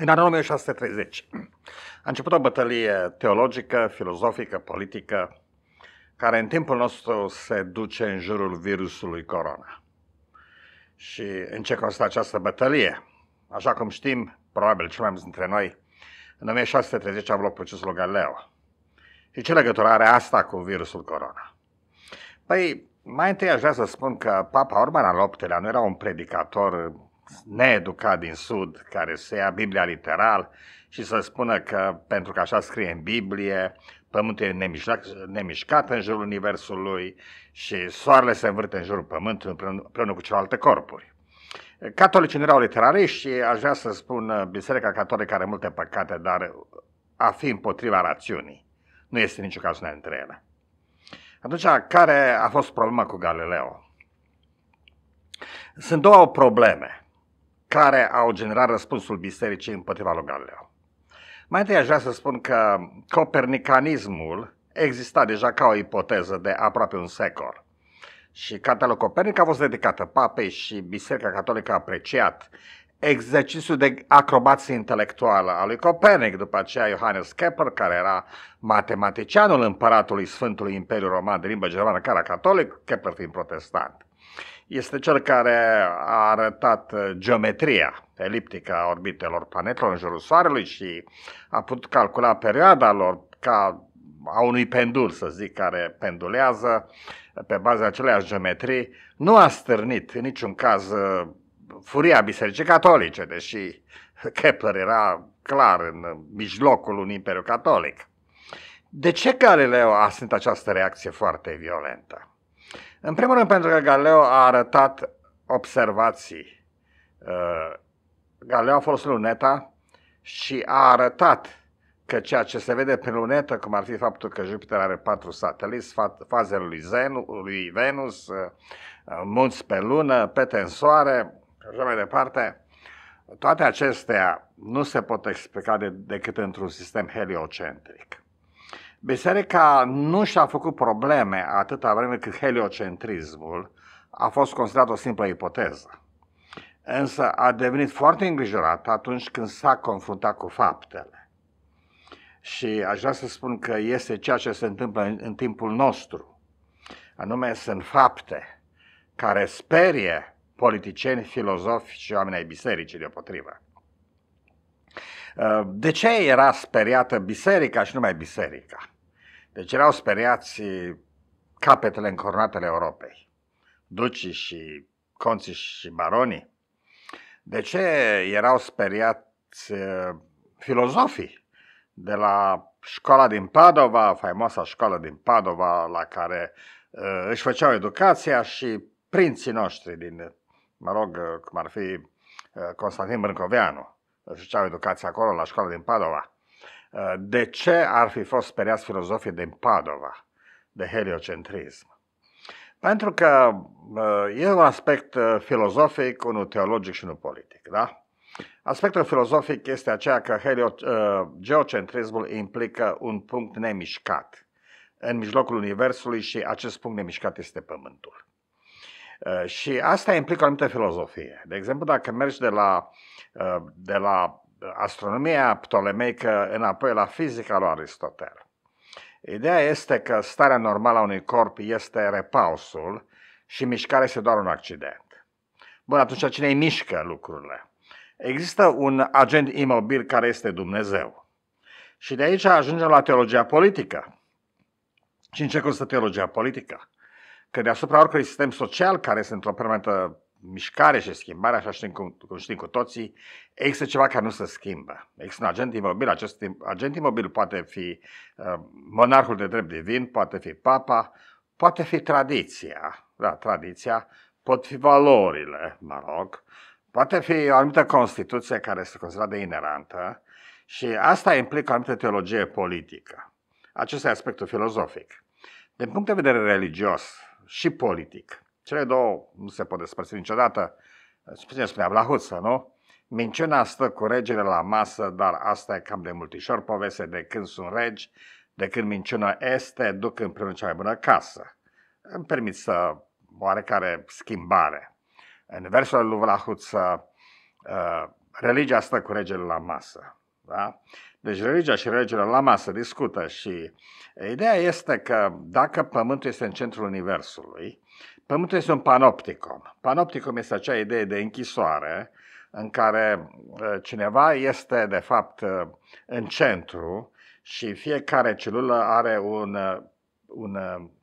În anul 1630 a început o bătălie teologică, filozofică, politică, care în timpul nostru se duce în jurul virusului corona. Și în ce constă această bătălie? Așa cum știm, probabil cel mai mulți dintre noi, în 1630 a avut loc procesul Galileo. Și ce legătură are asta cu virusul corona? Păi, mai întâi aș vrea să spun că Papa Urban al VIII-lea nu era un predicator needucat din Sud, care să ia Biblia literal și să spună că, pentru că așa scrie în Biblie, pământul e nemișcat, nemișcat în jurul Universului și soarele se învârte în jurul pământului împreună cu celelalte corpuri. Catolicii nu erau literariști și aș vrea să spun Biserica Catolică are multe păcate, dar a fi împotriva rațiunii nu este niciun caz una dintre ele. Atunci, care a fost problema cu Galileo? Sunt două probleme care au generat răspunsul bisericii împotriva lui Galileo. Mai întâi aș vrea să spun că copernicanismul exista deja ca o ipoteză de aproape un secol. Și cartea lui Copernic a fost dedicată papei și Biserica Catolică a apreciat exercițiul de acrobație intelectuală a lui Copernic, după aceea Johannes Kepler, care era matematicianul împăratului Sfântului Imperiu Roman de limbă germană, care era catolic, Kepler fiind protestant este cel care a arătat uh, geometria eliptică a orbitelor planetelor în jurul Soarelui și a putut calcula perioada lor ca a unui pendul, să zic, care pendulează pe baza aceleiași geometrii, nu a stârnit în niciun caz uh, furia Bisericii Catolice, deși Kepler era clar în mijlocul unui imperiu catolic. De ce Galileo a simțit această reacție foarte violentă? În primul rând pentru că Galileo a arătat observații. Uh, Galileo a folosit luneta și a arătat că ceea ce se vede pe lunetă, cum ar fi faptul că Jupiter are patru sateliți, fazele lui, Zen, lui Venus, uh, munți pe lună, pete în soare, și așa mai departe, toate acestea nu se pot explica de, decât într-un sistem heliocentric. Biserica nu și-a făcut probleme atâta vreme cât heliocentrismul a fost considerat o simplă ipoteză. Însă a devenit foarte îngrijorat atunci când s-a confruntat cu faptele. Și aș vrea să spun că este ceea ce se întâmplă în, în timpul nostru. Anume, sunt fapte care sperie politicieni, filozofi și oameni ai bisericii deopotrivă. De ce era speriată biserica și numai biserica? Deci erau speriați capetele încornatele Europei, ducii și conții și baronii. De ce erau speriați filozofii de la școala din Padova, faimoasa școală din Padova, la care uh, își făceau educația și prinții noștri din, mă rog, cum ar fi uh, Constantin Brâncoveanu, își făceau educația acolo la școala din Padova. Uh, de ce ar fi fost speriați filozofii din Padova de heliocentrism? Pentru că uh, e un aspect uh, filozofic, unul teologic și unul politic. Da? Aspectul filozofic este aceea că helio, geocentrismul implică un punct nemișcat în mijlocul Universului și acest punct nemișcat este Pământul. Și asta implică o anumită filozofie. De exemplu, dacă mergi de la, de la astronomia ptolemeică înapoi la fizica lui Aristotel. Ideea este că starea normală a unui corp este repausul și mișcarea este doar un accident. Bun, atunci cine îi mișcă lucrurile? Există un agent imobil care este Dumnezeu. Și de aici ajungem la teologia politică. Și în ce constă teologia politică? Că deasupra oricărui sistem social care este într-o permanentă mișcare și schimbare, așa știm cum, cum știm cu toții, există ceva care nu se schimbă. Există un agent imobil, acest agent imobil poate fi uh, monarhul de drept divin, poate fi papa, poate fi tradiția, da, tradiția, pot fi valorile, mă rog, poate fi o anumită constituție care este considerată de inerantă și asta implică o anumită teologie politică. Acesta e aspectul filozofic. Din punct de vedere religios și politic, cele două nu se pot despărți niciodată. Spune, spunea Blahuță, nu? Minciuna stă cu regele la masă, dar asta e cam de multișor poveste de când sunt regi, de când minciuna este, duc împreună cea mai bună casă. Îmi permit să oarecare schimbare. În versul lui Vlahuță, uh, religia stă cu regele la masă. Da? Deci religia și regele la masă discută și ideea este că dacă Pământul este în centrul Universului, Pământul este un panopticum. Panopticum este acea idee de închisoare în care uh, cineva este de fapt uh, în centru și fiecare celulă are un, uh, un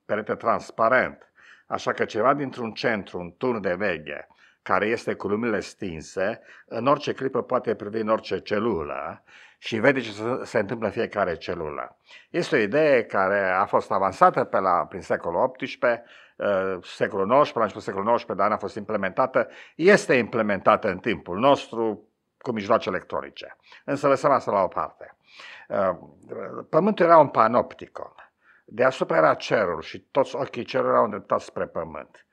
perete transparent. Așa că ceva dintr-un centru, un turn de veghe, care este cu lumile stinse, în orice clipă poate privi în orice celulă și vede ce se întâmplă în fiecare celulă. Este o idee care a fost avansată pe la, prin secolul XVIII, uh, secolul XIX, la începutul secolului XIX, dar a fost implementată, este implementată în timpul nostru cu mijloace electronice. Însă lăsăm asta la o parte. Uh, pământul era un panopticon. Deasupra era cerul și toți ochii cerului erau îndreptați spre pământ.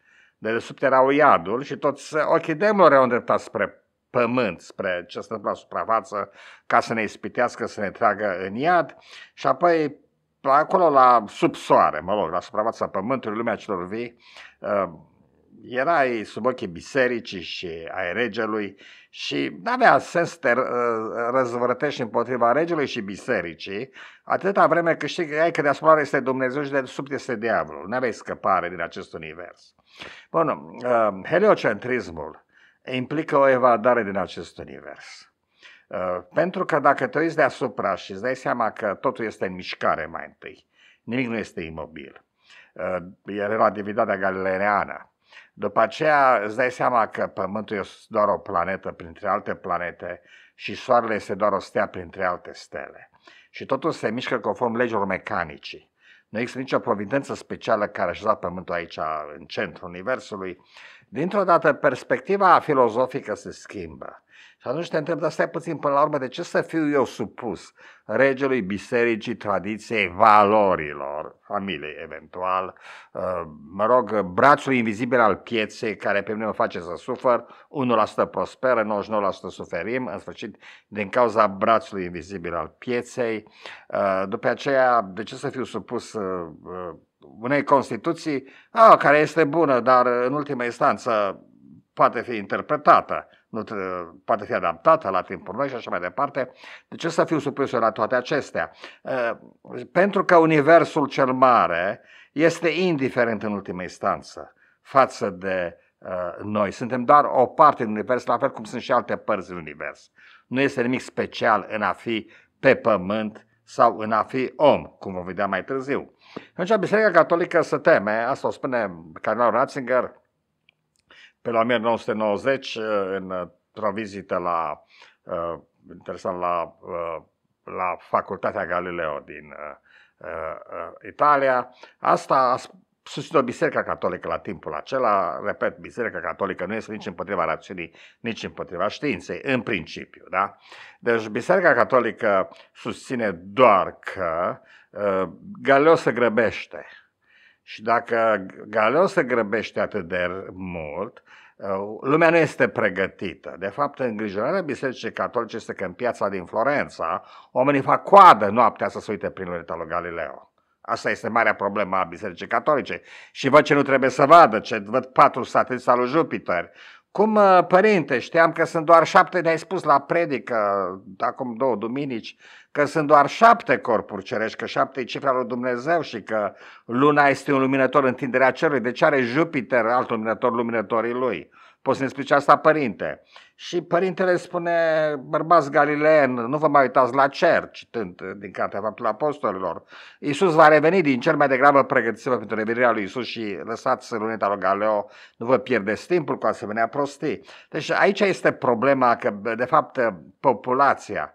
De desubt erau iadul și toți ochii demonilor erau îndreptați spre pământ, spre ce se întâmplă la suprafață, ca să ne ispitească, să ne tragă în iad. Și apoi acolo la subsoare, mă rog, la suprafața pământului, lumea celor vii, uh, erai sub ochii bisericii și ai regelui și nu avea sens să te uh, răzvrătești împotriva regelui și bisericii, atâta vreme că știi că deasupra este Dumnezeu și de sub este diavolul. Nu aveai scăpare din acest univers. Bun, uh, heliocentrismul implică o evadare din acest univers. Uh, pentru că dacă te uiți deasupra și îți dai seama că totul este în mișcare mai întâi, nimic nu este imobil. E relativitatea galileană după aceea îți dai seama că Pământul este doar o planetă printre alte planete și Soarele este doar o stea printre alte stele. Și totul se mișcă conform legilor mecanicii. Nu există nicio providență specială care a așezat Pământul aici în centrul Universului. Dintr-o dată, perspectiva filozofică se schimbă. Și atunci te întreb, dar stai puțin până la urmă, de ce să fiu eu supus regelui bisericii, tradiției, valorilor, familiei eventual, uh, mă rog, brațul invizibil al pieței care pe mine mă face să sufăr, 1% prosperă, 99% suferim, în sfârșit, din cauza brațului invizibil al pieței. Uh, după aceea, de ce să fiu supus uh, unei Constituții, ah, care este bună, dar în ultima instanță poate fi interpretată nu poate fi adaptată la timpul noi și așa mai departe. De ce să fiu supus la toate acestea? Pentru că Universul cel mare este indiferent în ultima instanță față de noi. Suntem doar o parte din Univers, la fel cum sunt și alte părți din Univers. Nu este nimic special în a fi pe pământ sau în a fi om, cum vom vedea mai târziu. Atunci, Biserica Catolică se teme, asta o spune Cardinal Ratzinger, pe la 1990, într-o vizită la, uh, interesant, la, uh, la Facultatea Galileo din uh, uh, Italia. Asta a susținut Biserica Catolică la timpul acela. Repet, Biserica Catolică nu este nici împotriva rațiunii, nici împotriva științei, în principiu. Da? Deci Biserica Catolică susține doar că uh, Galileo se grăbește și dacă Galileo se grăbește atât de mult, uh, lumea nu este pregătită. De fapt, îngrijorarea Bisericii Catolice este că în piața din Florența oamenii fac coadă noaptea să se uite prin luneta lui Galileo. Asta este marea problemă a Bisericii Catolice. Și văd ce nu trebuie să vadă, ce văd patru sateliți al lui Jupiter, cum, uh, părinte, știam că sunt doar șapte, ne-ai spus la predică acum două duminici, că sunt doar șapte corpuri cerești, că șapte e cifra lui Dumnezeu și că luna este un luminător întinderea cerului. De ce are Jupiter alt luminător luminătorii lui? Poți să ne explici asta, părinte? Și părintele spune, bărbați galileen, nu vă mai uitați la cer, citând din Cartea Faptul Apostolilor. Iisus va reveni din cel mai degrabă, pregătiți-vă pentru revenirea lui Iisus și lăsați luneta lui Galileo, nu vă pierdeți timpul cu asemenea prostii. Deci aici este problema că, de fapt, populația,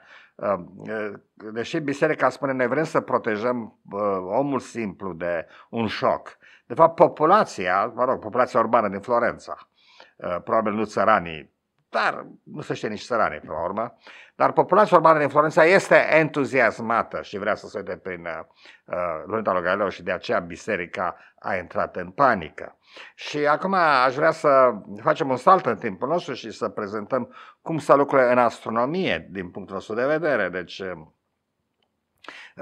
deși biserica spune ne vrem să protejăm omul simplu de un șoc, de fapt populația, mă rog, populația urbană din Florența, probabil nu țăranii dar nu se știe nici sărane până la urmă, dar populația urbană din Florența este entuziasmată și vrea să se uite prin uh, Luneta lui Galileo și de aceea biserica a intrat în panică. Și acum aș vrea să facem un salt în timpul nostru și să prezentăm cum să lucrurile în astronomie din punctul nostru de vedere. Deci, uh,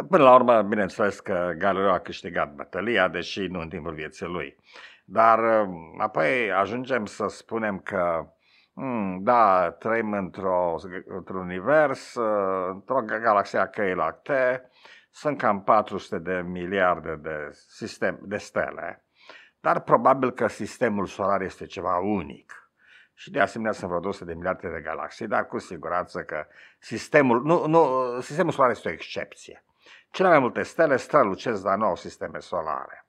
Până la urmă, bineînțeles că Galileo a câștigat bătălia, deși nu în timpul vieții lui. Dar uh, apoi ajungem să spunem că Mm, da, trăim într-o, într-un univers, uh, într-o galaxie a căii lactee, sunt cam 400 de miliarde de, sistem, de stele, dar probabil că sistemul solar este ceva unic. Și de asemenea sunt vreo 200 de miliarde de galaxii, dar cu siguranță că sistemul, nu, nu, sistemul solar este o excepție. Cele mai multe stele strălucesc, dar nu au sisteme solare.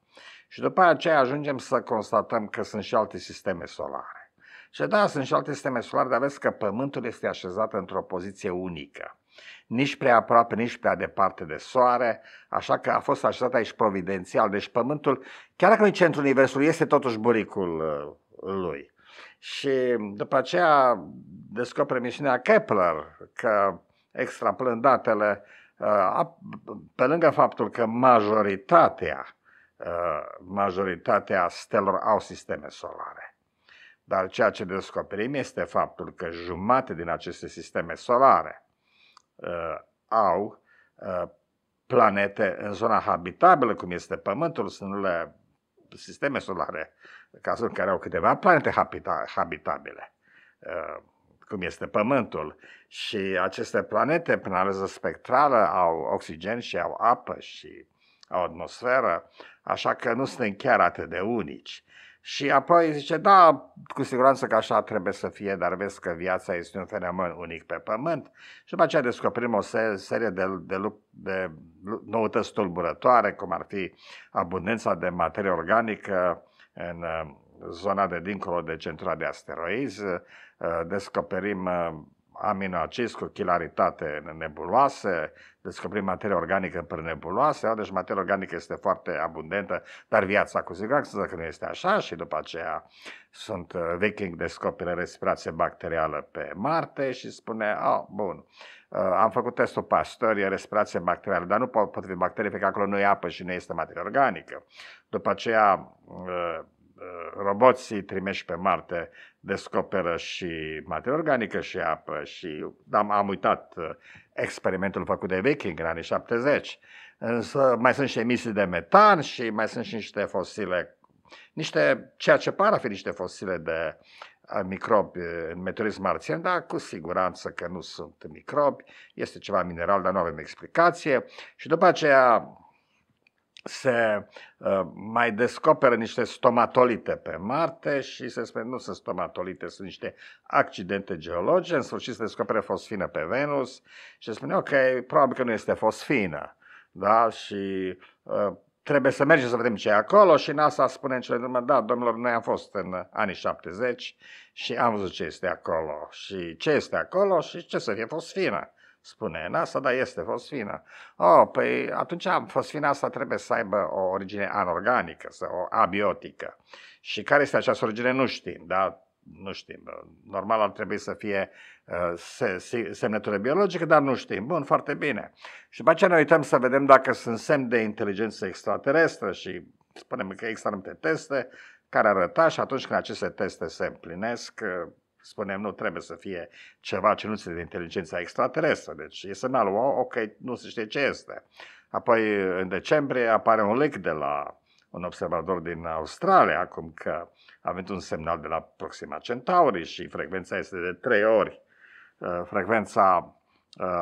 Și după aceea ajungem să constatăm că sunt și alte sisteme solare. Și da, sunt și alte sisteme solare, dar vezi că Pământul este așezat într-o poziție unică. Nici prea aproape, nici prea departe de Soare, așa că a fost așezat aici providențial. Deci Pământul, chiar dacă nu e centrul Universului, este totuși buricul uh, lui. Și după aceea descoperă misiunea Kepler că extrapolând datele, uh, pe lângă faptul că majoritatea Uh, majoritatea stelor au sisteme solare. Dar ceea ce descoperim este faptul că jumate din aceste sisteme solare uh, au uh, planete în zona habitabilă, cum este Pământul, sunt unele sisteme solare, cazul în care au câteva planete habita- habitabile, uh, cum este Pământul. Și aceste planete, prin analiză spectrală, au oxigen și au apă și au atmosferă, așa că nu suntem chiar atât de unici. Și apoi zice, da, cu siguranță că așa trebuie să fie, dar vezi că viața este un fenomen unic pe Pământ. Și după aceea descoperim o serie de, de, de noutăți tulburătoare, cum ar fi abundența de materie organică în uh, zona de dincolo de centura de asteroizi, uh, descoperim uh, aminoacizi cu chilaritate nebuloase, descoperim materie organică pe nebuloase, deci materia organică este foarte abundentă, dar viața cu siguranță că nu este așa și după aceea sunt uh, Viking descoperă respirație bacterială pe Marte și spune, oh, bun, uh, am făcut testul Pasteur, e respirație bacterială, dar nu pot fi bacterii, pentru că acolo nu e apă și nu este materie organică. După aceea, uh, roboții trimeși pe Marte descoperă și materie organică și apă și am, am uitat uh, experimentul făcut de Viking în anii 70. Însă mai sunt și emisii de metan și mai sunt și niște fosile, niște, ceea ce par a fi niște fosile de uh, microbi în meteorism marțian, dar cu siguranță că nu sunt microbi, este ceva mineral, dar nu avem explicație. Și după aceea se uh, mai descoperă niște stomatolite pe Marte și se spune nu sunt stomatolite, sunt niște accidente geologice. În sfârșit se descoperă fosfină pe Venus și se spune ok, probabil că nu este fosfină. Da? Și uh, trebuie să mergem să vedem ce e acolo și NASA spune în cele din da, domnilor, noi am fost în anii 70 și am văzut ce este acolo și ce este acolo și ce să fie fosfină spune NASA, dar este fosfină. Oh, păi atunci fosfina asta trebuie să aibă o origine anorganică, sau o abiotică. Și care este această origine nu știm, da? Nu știm. Normal ar trebui să fie uh, semnătură biologică, dar nu știm. Bun, foarte bine. Și după aceea ne uităm să vedem dacă sunt semn de inteligență extraterestră și spunem că există anumite teste care arăta și atunci când aceste teste se împlinesc, uh, spunem, nu trebuie să fie ceva ce nu ține de inteligența extraterestră. Deci e semnalul, oh, ok, nu se știe ce este. Apoi, în decembrie, apare un lec de la un observator din Australia, acum că a venit un semnal de la Proxima Centauri și frecvența este de trei ori uh, frecvența Uh,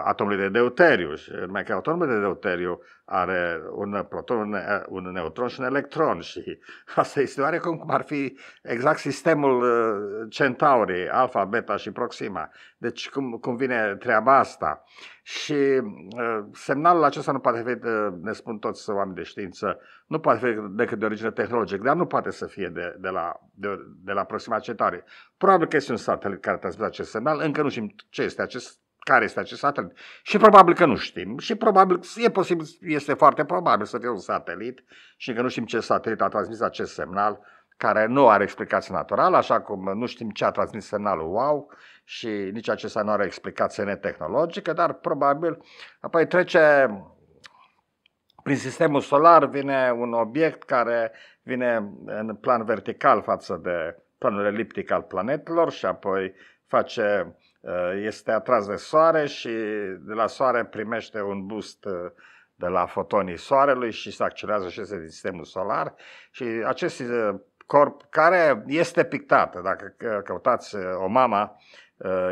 atomului de deuteriu. Și numai că atomul de deuteriu are un proton, un, un neutron și un electron și asta este oarecum cum ar fi exact sistemul uh, Centauri, alfa, beta și proxima. Deci cum, cum vine treaba asta. Și uh, semnalul acesta nu poate fi, ne spun toți oameni de știință, nu poate fi decât de origine tehnologică, dar nu poate să fie de, de, la, de, de la Proxima Centauri. Probabil că este un satelit care transmite acest semnal, încă nu știm ce este acest care este acest satelit. Și probabil că nu știm. Și probabil, e posibil, este foarte probabil să fie un satelit și că nu știm ce satelit a transmis acest semnal, care nu are explicație naturală, așa cum nu știm ce a transmis semnalul WOW și nici acesta nu are explicație netehnologică, dar probabil apoi trece prin sistemul solar, vine un obiect care vine în plan vertical față de planul eliptic al planetelor și apoi face Uh, este atras de soare și de la soare primește un boost uh, de la fotonii soarelui și se accelerează și este din sistemul solar și acest uh, corp care este pictată. Dacă căutați o mama,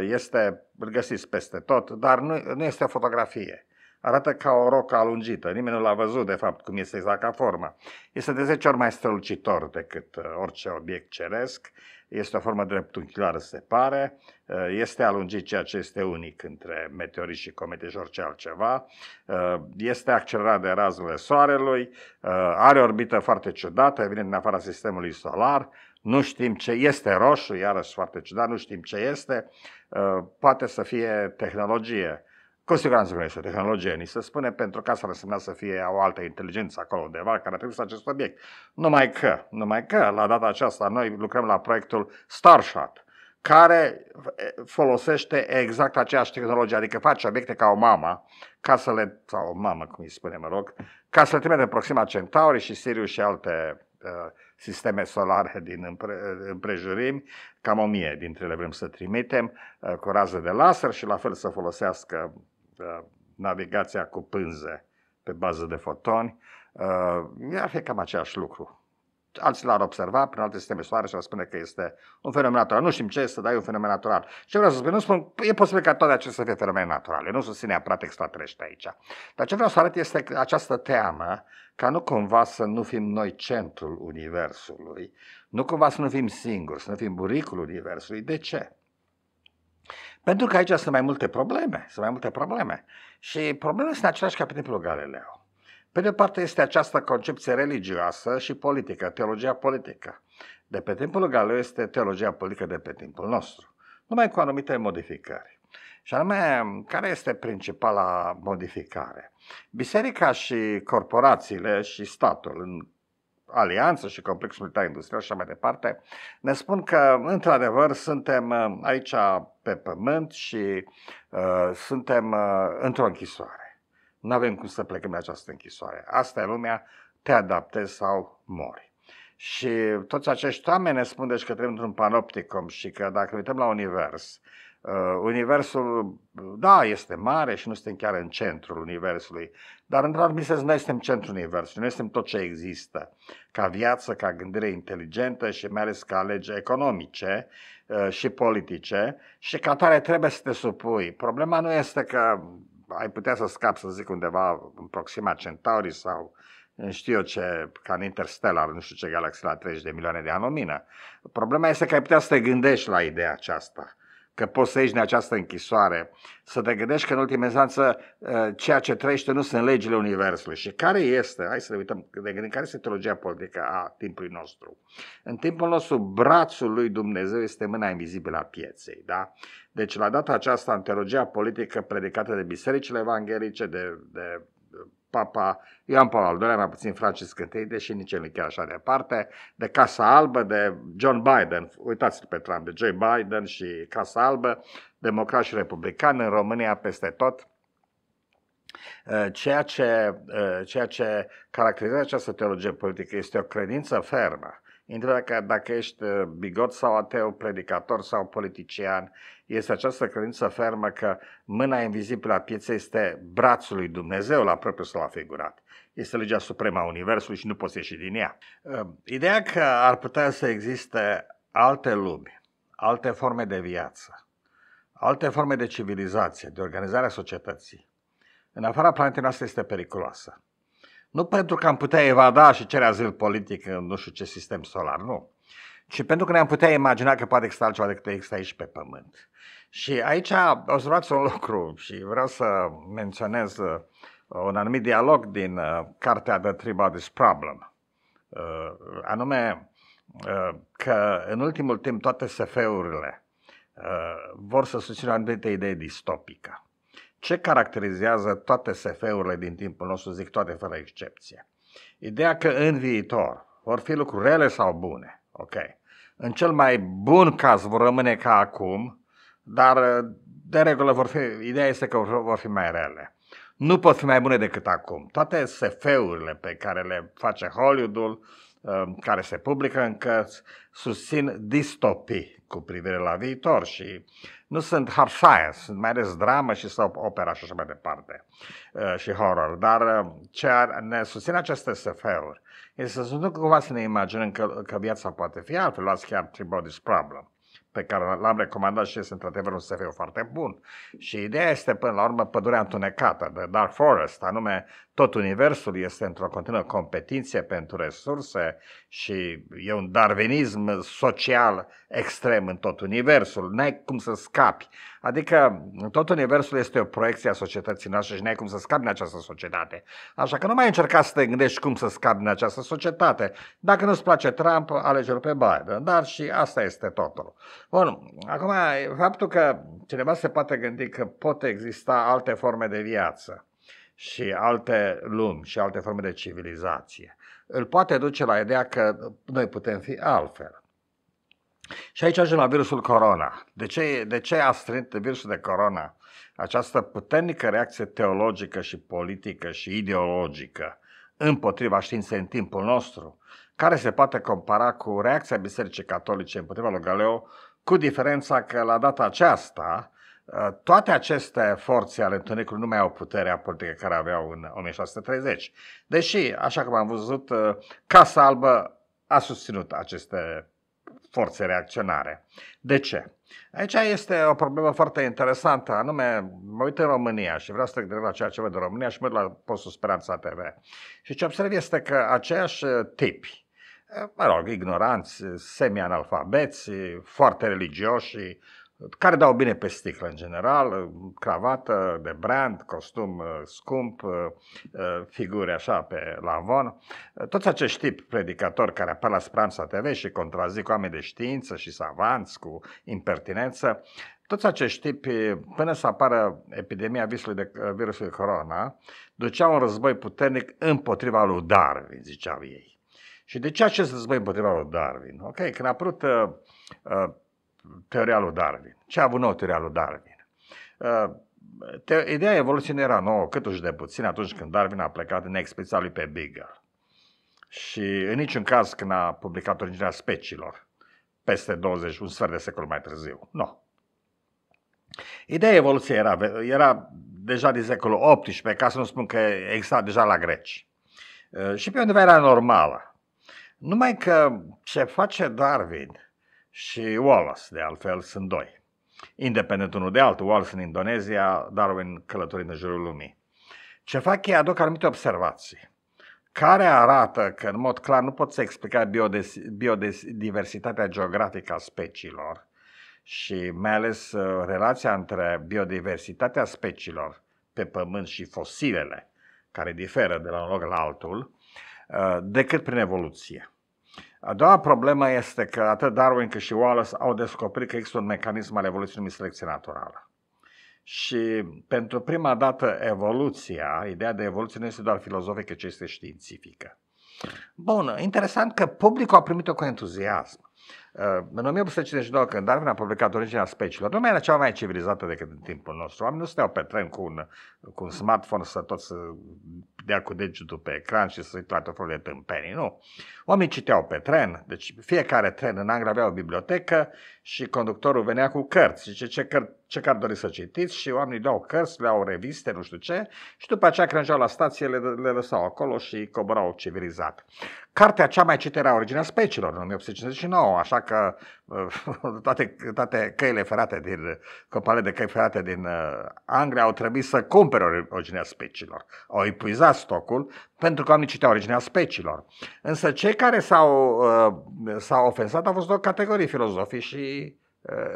este, îl găsiți peste tot, dar nu, nu este o fotografie. Arată ca o rocă alungită. Nimeni nu l-a văzut, de fapt, cum este exact ca formă. Este de 10 ori mai strălucitor decât orice obiect ceresc. Este o formă dreptunghiulară, se pare, uh, este alungit ceea ce este unic între meteoriți și comete și orice altceva, uh, este accelerat de razurile Soarelui, uh, are o orbită foarte ciudată, vine din afara sistemului solar, nu știm ce este roșu, iarăși foarte ciudat, nu știm ce este, poate să fie tehnologie cu siguranță nu este tehnologie, ni se spune, pentru că asta însemna să fie o altă inteligență acolo undeva care trebuie să acest obiect. Numai că, numai că, la data aceasta, noi lucrăm la proiectul Starshot, care folosește exact aceeași tehnologie, adică face obiecte ca o mamă, ca să le, sau o mamă, cum îi spune, mă rog, ca să le trimite în Proxima Centauri și Sirius și alte uh, sisteme solare din împre, împrejurimi, cam o mie dintre ele vrem să trimitem, uh, cu rază de laser și la fel să folosească navigația cu pânze pe bază de fotoni, uh, ar fi cam același lucru. Alții l-ar observa prin alte sisteme solare și ar spune că este un fenomen natural. Nu știm ce este, dar e un fenomen natural. Ce vreau să spun? Nu spun, e posibil ca toate acestea să fie fenomene naturale. Nu susțin neapărat extraterestri aici. Dar ce vreau să arăt este această teamă ca nu cumva să nu fim noi centrul Universului, nu cumva să nu fim singuri, să nu fim buricul Universului. De ce? Pentru că aici sunt mai multe probleme, sunt mai multe probleme. Și problemele sunt aceleași ca pe timpul Galileo. Pe de o parte este această concepție religioasă și politică, teologia politică. De pe timpul Galileo este teologia politică de pe timpul nostru, numai cu anumite modificări. Și anume, care este principala modificare? Biserica și corporațiile și statul, în alianță și complexul militar industrial și așa mai departe, ne spun că, într-adevăr, suntem uh, aici pe pământ și uh, suntem uh, într-o închisoare. Nu avem cum să plecăm de această închisoare. Asta e lumea, te adaptezi sau mori. Și toți acești oameni ne spun deci că trăim într-un panopticum și că dacă uităm la univers, Uh, universul, da, este mare și nu suntem chiar în centrul Universului, dar într-un anumit sens noi suntem centrul Universului, noi suntem tot ce există, ca viață, ca gândire inteligentă și mai ales ca legi economice uh, și politice și ca tare trebuie să te supui. Problema nu este că ai putea să scapi, să zic, undeva în Proxima Centauri sau știu eu ce, ca în Interstellar, nu știu ce galaxie la 30 de milioane de ani lumină. Problema este că ai putea să te gândești la ideea aceasta că poți să ieși din această închisoare, să te gândești că în ultima instanță uh, ceea ce trăiește nu sunt legile Universului. Și care este, hai să ne uităm, de gândim, care este teologia politică a timpului nostru? În timpul nostru, brațul lui Dumnezeu este mâna invizibilă a pieței. Da? Deci, la data aceasta, în teologia politică predicată de bisericile evanghelice, de, de Papa Ioan Paul al II-lea, mai puțin Francis I, deși nici el nu chiar așa departe, de Casa Albă, de John Biden, uitați pe Trump, de Joe Biden și Casa Albă, democrați și republicani în România peste tot, uh, Ceea ce, uh, ceea ce caracterizează această teologie politică este o credință fermă. Indiferent dacă, dacă ești uh, bigot sau ateu, predicator sau politician, este această credință fermă că mâna invizibilă a pieței este brațul lui Dumnezeu la propriu său figurat. Este legea supremă a Universului și nu poți ieși din ea. Uh, ideea că ar putea să existe alte lumi, alte forme de viață, alte forme de civilizație, de organizare a societății, în afara planetei noastre este periculoasă. Nu pentru că am putea evada și cere azil politic în nu știu ce sistem solar, nu. Ci pentru că ne-am putea imagina că poate exista altceva decât există aici pe Pământ. Și aici observați un lucru și vreau să menționez uh, un anumit dialog din uh, cartea The Three Bodies Problem. Uh, anume că în ultimul timp toate SF-urile vor să susțină o anumită idee distopică. Ce caracterizează toate SF-urile din timpul nostru, zic toate fără excepție? Ideea că în viitor vor fi lucruri rele sau bune, ok. În cel mai bun caz vor rămâne ca acum, dar de regulă vor fi, ideea este că vor fi mai rele. Nu pot fi mai bune decât acum. Toate SF-urile pe care le face Hollywoodul care se publică în cărți susțin distopii cu privire la viitor și nu sunt hard science, sunt mai ales dramă și sau opera și așa mai departe uh, și horror. Dar ce ne susține aceste SF-uri este să nu cumva să ne imaginăm că, că viața poate fi altfel. Luați chiar Tribody's Problem pe care l-am recomandat și este într-adevăr un SF foarte bun. Și ideea este, până la urmă, pădurea întunecată, The Dark Forest, anume tot universul este într-o continuă competiție pentru resurse și e un darwinism social extrem în tot universul. N-ai cum să scapi. Adică tot universul este o proiecție a societății noastre și n-ai cum să scapi din această societate. Așa că nu mai încerca să te gândești cum să scapi din această societate. Dacă nu-ți place Trump, alege-l pe Biden. Dar și asta este totul. Bun, acum, faptul că cineva se poate gândi că pot exista alte forme de viață și alte lumi și alte forme de civilizație, îl poate duce la ideea că noi putem fi altfel. Și aici ajungem la virusul corona. De ce, de ce a strânit virusul de corona această puternică reacție teologică și politică și ideologică împotriva științei în timpul nostru, care se poate compara cu reacția Bisericii Catolice împotriva lui Galileo, cu diferența că la data aceasta Uh, toate aceste forțe ale întunericului nu mai au puterea politică care aveau în 1630. Deși, așa cum am văzut, uh, Casa Albă a susținut aceste forțe reacționare. De ce? Aici este o problemă foarte interesantă, anume, mă uit în România și vreau să trec la ceea ce văd în România și mă uit la postul Speranța TV. Și ce observ este că aceiași tipi, mă rog, ignoranți, semi-analfabeți, foarte religioși, care dau bine pe sticlă în general, cravată de brand, costum uh, scump, uh, uh, figuri așa pe lavon. Toți acești tip predicatori care apar la Speranța TV și contrazic oameni de știință și savanți cu impertinență, toți acești tipi, până să apară epidemia virusului, de, virusului corona, duceau un război puternic împotriva lui Darwin, ziceau ei. Și de ce acest război împotriva lui Darwin? Ok, când a apărut uh, teoria lui Darwin. Ce a avut nou teoria lui Darwin? Uh, te- ideea evoluției nu era nouă, cât de puțin atunci când Darwin a plecat în expediția lui pe Beagle. Și în niciun caz când a publicat originea speciilor, peste 20, un sfert de secol mai târziu. Nu. Ideea evoluției era, era deja din secolul XVIII, ca să nu spun că exista deja la greci. Uh, și pe undeva era normală. Numai că ce face Darwin și Wallace, de altfel, sunt doi. Independent unul de altul, Wallace în Indonezia, Darwin călătorind în jurul lumii. Ce fac ei aduc anumite observații care arată că în mod clar nu pot să explica biodiversitatea geografică a speciilor și mai ales uh, relația între biodiversitatea speciilor pe pământ și fosilele, care diferă de la un loc la altul, uh, decât prin evoluție. A doua problemă este că atât Darwin cât și Wallace au descoperit că există un mecanism al evoluției numit selecție naturală. Și pentru prima dată evoluția, ideea de evoluție nu este doar filozofică, ci este științifică. Bun, interesant că publicul a primit-o cu entuziasm. Uh, în 1852, când Darwin a publicat Originea speciilor, lumea era cea mai civilizată decât în timpul nostru. Oamenii nu stau pe tren cu un, cu un smartphone să tot să dea cu degetul pe ecran și să uite la tot felul de tâmpenii. Nu. Oamenii citeau pe tren, deci fiecare tren în Anglia avea o bibliotecă și conductorul venea cu cărți. Zice, ce, cărți ce cărți doriți să citiți și oamenii le-au cărți, le-au reviste, nu știu ce, și după aceea când la stație le, le lăsau acolo și coborau civilizat. Cartea cea mai citită era Originea Speciilor în 1859, așa că uh, toate, toate căile ferate din, companiile de căi ferate din uh, Anglia au trebuit să cumpere Originea Speciilor. Au epuizat stocul pentru că oamenii citeau Originea Speciilor. Însă cei care s-au, uh, s-au ofensat au fost două categorii, filozofii și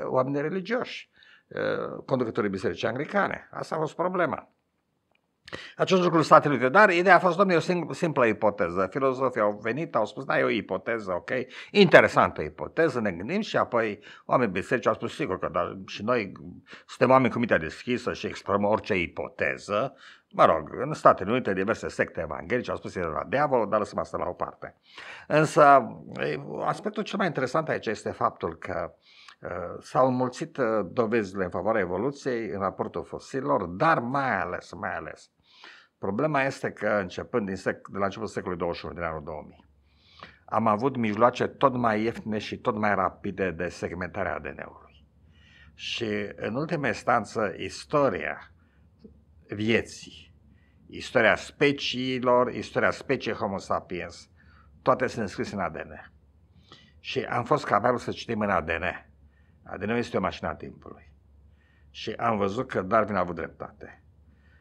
oameni religioși. Uh, conducătorii bisericii anglicane. Asta a fost problema. Acest lucru Statele Unite, dar ideea a fost, domnule, o simplă ipoteză. Filozofii au venit, au spus, da, e o ipoteză, ok, interesantă ipoteză, ne gândim și apoi oamenii biserici au spus, sigur că da, și noi suntem oameni cu mintea deschisă și explorăm orice ipoteză. Mă rog, în Statele Unite diverse secte evanghelice au spus că la diavol, dar lăsăm asta la o parte. Însă, aspectul cel mai interesant aici este faptul că Uh, s-au înmulțit uh, dovezile în favoarea evoluției în raportul fosililor, dar mai ales, mai ales, problema este că începând din sec- de la începutul secolului 21, din anul 2000, am avut mijloace tot mai ieftine și tot mai rapide de segmentare a ADN-ului. Și în ultima instanță, istoria vieții, istoria speciilor, istoria speciei Homo sapiens, toate sunt înscrise în ADN. Și am fost capabil să citim în ADN. ADN este o mașină a timpului. Și am văzut că Darwin a avut dreptate.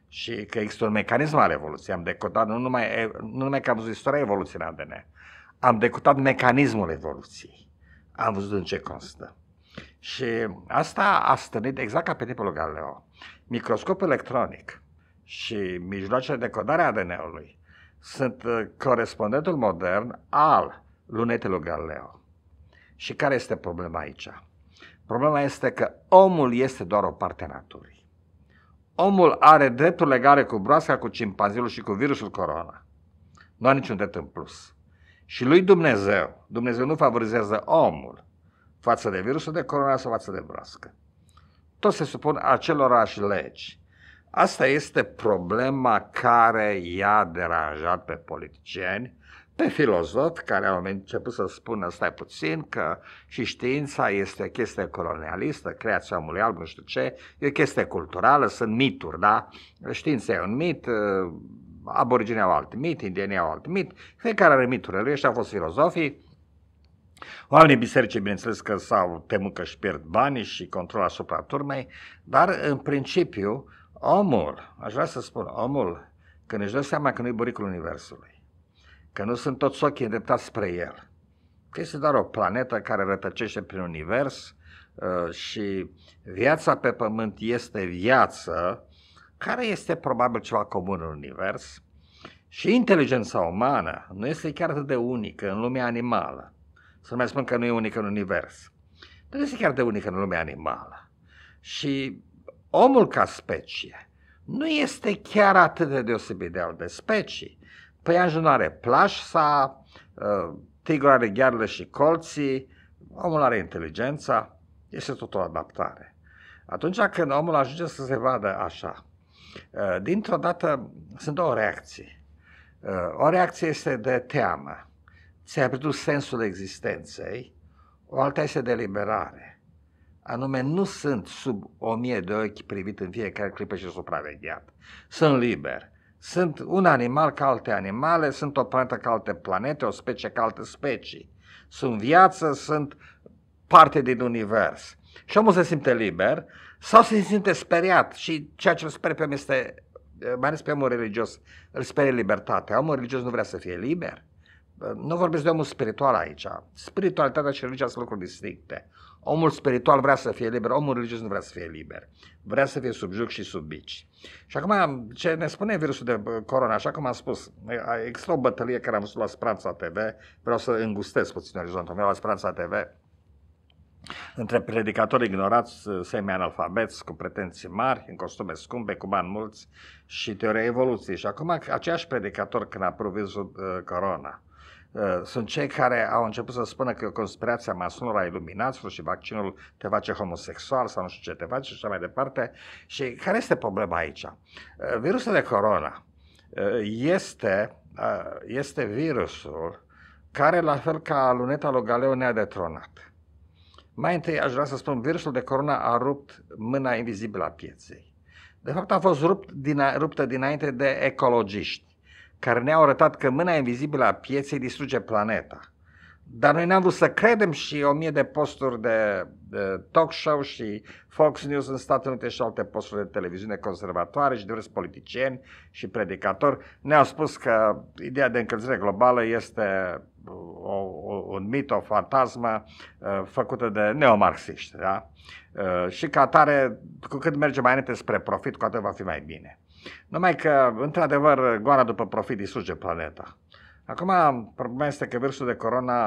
Și că există un mecanism al evoluției. Am decodat nu numai, nu numai că am văzut istoria evoluției în ADN, am decutat mecanismul evoluției. Am văzut în ce constă. Și asta a stănit exact ca pe tipul Galileo. Microscop electronic și mijloacele de codare a ADN-ului sunt uh, corespondentul modern al lunetelor Galileo. Și care este problema aici? Problema este că omul este doar o parte a naturii. Omul are drepturi legale cu broasca, cu cimpanzilul și cu virusul corona. Nu are niciun drept în plus. Și lui Dumnezeu, Dumnezeu nu favorizează omul față de virusul de corona sau față de broască. Tot se supun acelorași legi. Asta este problema care i-a deranjat pe politicieni, pe filozofi care au început să spună, stai puțin, că și știința este o chestie colonialistă, creația omului alb, nu știu ce, e o chestie culturală, sunt mituri, da? Știința e un mit, aboriginii au alt mit, indienii au alt mit, fiecare are miturile lui, ăștia au fost filozofii. Oamenii bisericii, bineînțeles că s-au temut că își pierd banii și control asupra turmei, dar în principiu omul, aș vrea să spun, omul, când își dă seama că nu-i buricul Universului, că nu sunt toți ochii îndreptați spre el, că este doar o planetă care rătăcește prin univers uh, și viața pe pământ este viață, care este probabil ceva comun în univers, și inteligența umană nu este chiar atât de unică în lumea animală. Să nu mai spun că nu e unică în univers. Nu este chiar de unică în lumea animală. Și omul ca specie nu este chiar atât de deosebit de alte specii. Păianjul nu are plașsa, uh, tigrul are ghearele și colții, omul are inteligența, este tot o adaptare. Atunci când omul ajunge să se vadă așa, uh, dintr-o dată sunt două reacții. Uh, o reacție este de teamă, ți-ai pierdut sensul existenței, o alta este de liberare anume nu sunt sub o mie de ochi privit în fiecare clipă și supravegheat. Sunt liber. Sunt un animal ca alte animale, sunt o planetă ca alte planete, o specie ca alte specii. Sunt viață, sunt parte din univers. Și omul se simte liber sau se simte speriat și ceea ce îl sperie pe om este, mai ales pe omul religios, îl sperie libertatea. Omul religios nu vrea să fie liber. Nu vorbesc de omul spiritual aici. Spiritualitatea și religia sunt lucruri distincte. Omul spiritual vrea să fie liber, omul religios nu vrea să fie liber. Vrea să fie sub juc și sub bici. Și acum, ce ne spune virusul de corona, așa cum am spus, există o bătălie care am văzut la Speranța TV, vreau să îngustez puțin orizontul meu la Speranța TV, între predicatori ignorați, semi-analfabeți, cu pretenții mari, în costume scumpe, cu bani mulți și teoria evoluției. Și acum, aceiași predicatori, când a virusul uh, corona, Uh, sunt cei care au început să spună că e o conspirație a masonilor, a iluminaților și vaccinul te face homosexual sau nu știu ce te face și așa mai departe. Și care este problema aici? Uh, virusul de corona uh, este, este virusul care, la fel ca luneta lui Galeo, ne-a detronat. Mai întâi aș vrea să spun, virusul de corona a rupt mâna invizibilă a pieței. De fapt a fost rupt din, ruptă dinainte de ecologiști care ne-au arătat că mâna invizibilă a pieței distruge planeta. Dar noi n-am vrut să credem și o mie de posturi de, de talk show și Fox News în Statele Unite și alte posturi de televiziune conservatoare și diversi politicieni și predicatori ne-au spus că ideea de încălzire globală este o, o, un mit, o fantasmă uh, făcută de neomarxiști. Da? Uh, și ca atare, cu cât merge mai înainte spre profit, cu atât va fi mai bine. Numai că, într-adevăr, goana după profit distruge planeta. Acum, problema este că virusul de corona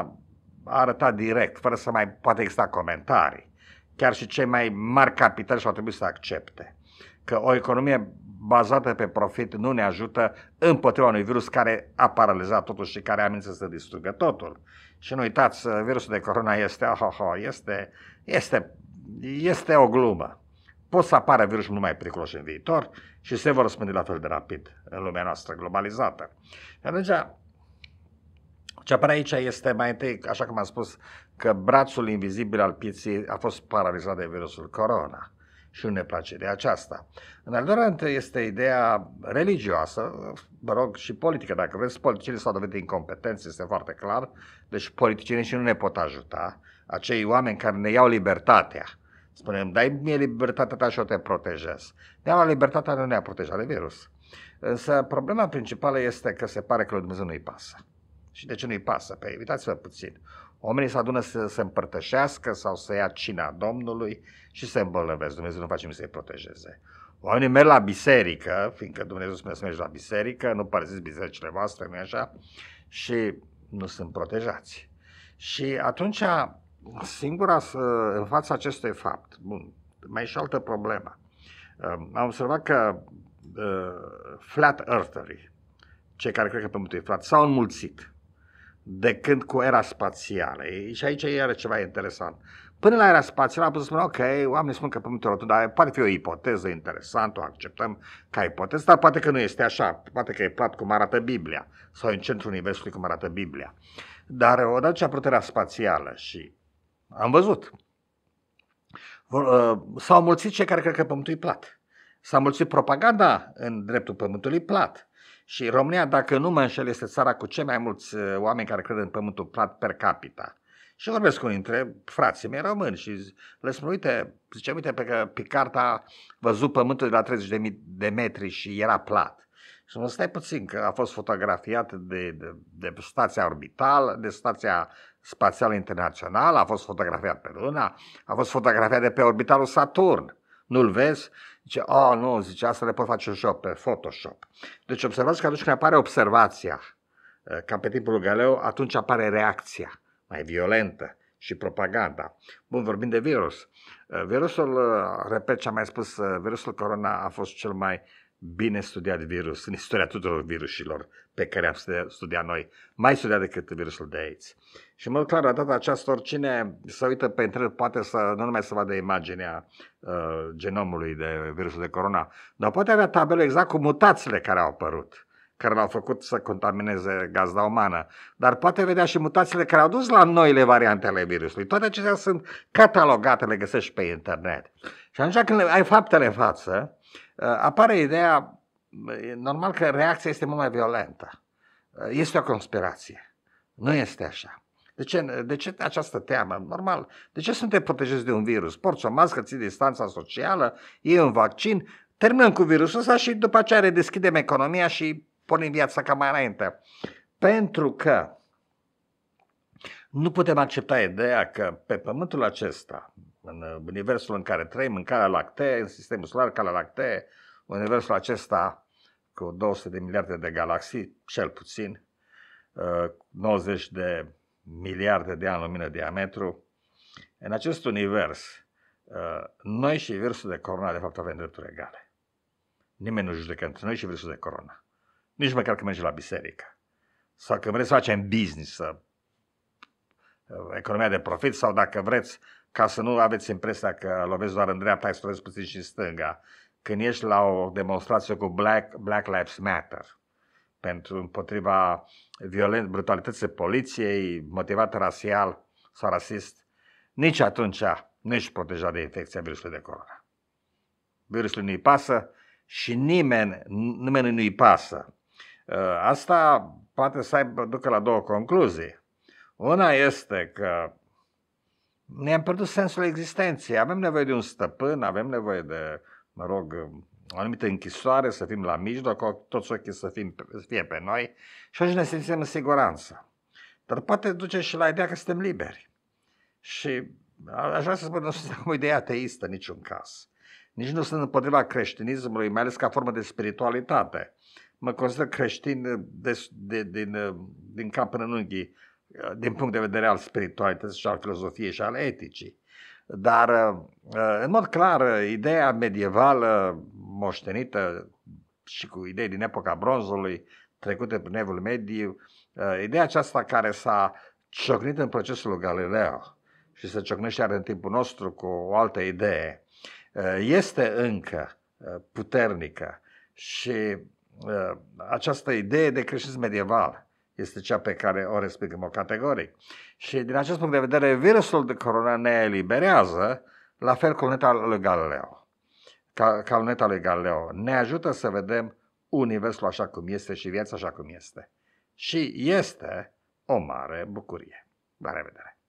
a arătat direct, fără să mai poate exista comentarii. Chiar și cei mai mari capitali și-au trebuit să accepte că o economie bazată pe profit nu ne ajută împotriva unui virus care a paralizat totul și care amenință să distrugă totul. Și nu uitați, virusul de corona este, oh, oh, oh, este, este, este o glumă pot să apară virusuri mult mai periculoși în viitor și se vor răspândi la fel de rapid în lumea noastră globalizată. Și atunci, Ce apare aici este mai întâi, așa cum am spus, că brațul invizibil al pieței a fost paralizat de virusul corona și nu ne place de aceasta. În al doilea rând este ideea religioasă, mă rog, și politică. Dacă vreți, politicienii s-au dovedit incompetenți, este foarte clar. Deci politicienii și nu ne pot ajuta. Acei oameni care ne iau libertatea. Spunem, dai mie libertatea ta și o te protejez. Ne iau libertatea, nu ne-a protejat de virus. Însă problema principală este că se pare că lui Dumnezeu nu-i pasă. Și de ce nu-i pasă? Păi uitați-vă puțin. Oamenii se adună să se împărtășească sau să ia cina Domnului și se îmbolnăvesc. Dumnezeu nu face nimic să-i protejeze. Oamenii merg la biserică, fiindcă Dumnezeu spune să mergi la biserică, nu părăsiți bisericile voastre, nu așa? Și nu sunt protejați. Și atunci, singura, în fața acestui fapt, bun, mai e și altă problemă. Am observat că uh, flat eartherii, cei care cred că pământul e flat, s-au înmulțit de când cu era spațială. Și aici e ceva interesant. Până la era spațială am putut spune, ok, oamenii spun că Pământul rotund, dar poate fi o ipoteză interesantă, o acceptăm ca ipoteză, dar poate că nu este așa, poate că e plat cum arată Biblia, sau în centrul Universului cum arată Biblia. Dar odată ce a apărut era spațială și am văzut, uh, s-au mulțit cei care cred că Pământul e plat. S-a mulțit propaganda în dreptul Pământului plat. Și România, dacă nu mă înșel, este țara cu cei mai mulți uh, oameni care cred în pământul plat per capita. Și vorbesc cu unii dintre frații mei români și le spun, uite, zice, uite, pe Picard a văzut pământul de la 30 de metri și era plat. Și mă stai puțin, că a fost fotografiat de, de, de stația orbitală, de stația spațială internațională, a fost fotografiat pe Luna, a fost fotografiat de pe orbitalul Saturn. Nu-l vezi? Zice, oh, nu, zice, asta le pot face și pe Photoshop. Deci observați că atunci când apare observația, eh, ca pe timpul lui Galileo, atunci apare reacția mai violentă și propaganda. Bun, vorbim de virus. Eh, virusul, eh, repet ce am mai spus, virusul corona a fost cel mai bine studiat virus în istoria tuturor virusilor pe care am studiat noi, mai studiat decât virusul de AIDS. Și mă clar, la data aceasta, oricine să uită pe internet poate să nu numai să vadă imaginea uh, genomului de virusul de corona, dar poate avea tabelul exact cu mutațiile care au apărut care l-au făcut să contamineze gazda umană, dar poate vedea și mutațiile care au dus la noile variante ale virusului. Toate acestea sunt catalogate, le găsești pe internet. Și atunci când ai faptele în față, uh, apare ideea, normal că reacția este mult mai violentă. Uh, este o conspirație. Nu este așa. De ce, de ce această teamă? Normal. De ce suntem protejați de un virus? Porți o mască, ții distanța socială, iei un vaccin, terminăm cu virusul ăsta și după aceea redeschidem economia și pornim viața ca mai înainte. Pentru că nu putem accepta ideea că pe pământul acesta, în universul în care trăim, în calea lactee, în sistemul solar, calea lactee, universul acesta cu 200 de miliarde de galaxii, cel puțin, 90 uh, de miliarde de ani lumină diametru, în acest univers, uh, noi și virusul de corona, de fapt, avem drepturi egale. Nimeni nu judecă între noi și virusul de corona. Nici măcar că merge la biserică. Sau că vreți să facem business, să, uh, economia de profit, sau dacă vreți, ca să nu aveți impresia că loveți doar în dreapta, ai să loveți puțin și în stânga. Când ești la o demonstrație cu Black, Black Lives Matter, pentru împotriva violent, brutalității poliției, motivat rasial sau rasist, nici atunci nu ești protejat de infecția virusului de corona. Virusul nu-i pasă și nimeni, nimeni nu-i pasă. Ă, asta poate să aibă, ducă la două concluzii. Una este că ne-am pierdut sensul existenței. Avem nevoie de un stăpân, avem nevoie de, mă rog, o anumită închisoare, să fim la mijloc, toți ochii să, fim, să fie pe noi și atunci ne simțim în siguranță. Dar poate duce și la ideea că suntem liberi. Și aș vrea să spun, nu sunt o idee ateistă niciun caz. Nici nu sunt împotriva creștinismului, mai ales ca formă de spiritualitate. Mă consider creștin de, de, din, din cap până în unghii, din punct de vedere al spiritualității și al filozofiei și al eticii. Dar, în mod clar, ideea medievală moștenită și cu idei din epoca bronzului, trecute prin evul mediu, ideea aceasta care s-a ciocnit în procesul lui Galileo și se ciocnește în timpul nostru cu o altă idee, este încă puternică. Și această idee de creștinism medieval este cea pe care o respingem o categoric. Și din acest punct de vedere, virusul de corona ne eliberează, la fel cu luneta lui Galileo. Ca, ca luneta lui Galileo. Ne ajută să vedem universul așa cum este și viața așa cum este. Și este o mare bucurie. La revedere!